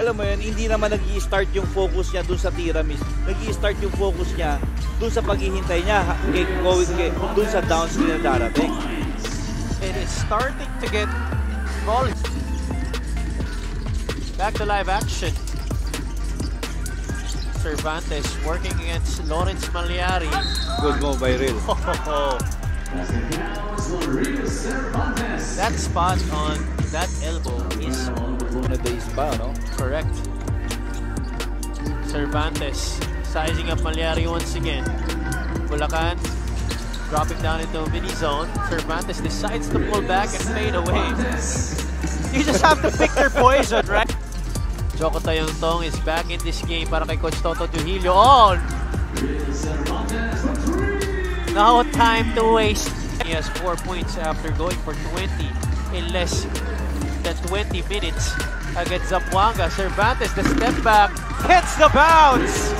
alam mo yun, hindi naman nag start yung focus niya dun sa tiramis. nag start yung focus niya dun sa paghihintay niya kay, kay, dun sa downswing na darating. It is starting to get ball. Back to live action. Cervantes working against Lawrence Magliari. Good move by Real. that spot on that elbow is Una days pa, no? correct. Cervantes sizing up Magliari once again. Bulacan dropping down into mini zone. Cervantes decides to pull back and fade away. You just have to pick your poison, right? Joko Tayong Tong is back in this game para kay Coach Toto Trujillo. Oh! No time to waste. He has 4 points after going for 20 in less than 20 minutes against Zamboanga. Cervantes, the step back, hits the bounce!